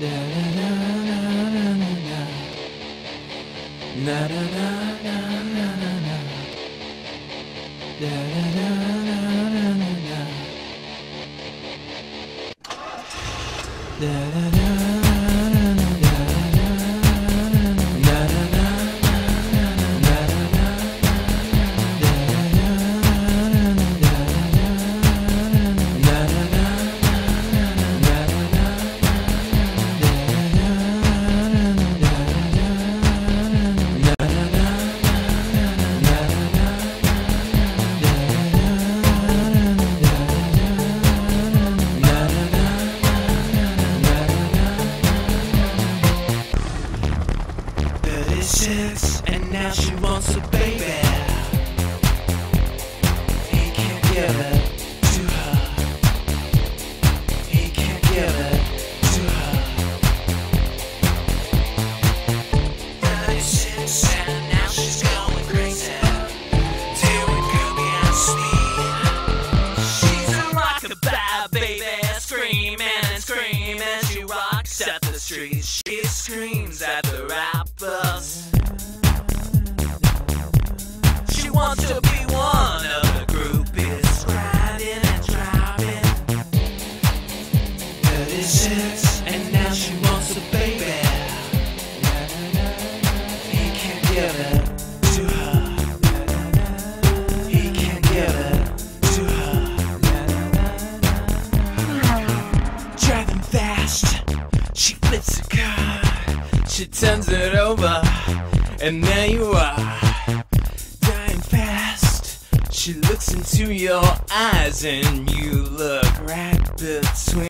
da da da Thirty-six, and now she wants a baby. He can't give it to her. He can't give it to her. Thirty-six, and now she's going crazy. Doing and sweet. She's a rockabye baby, screaming and screaming. She rocks at the streets. She screams at flips the car. She turns it over, and there you are. Dying fast, she looks into your eyes, and you look right between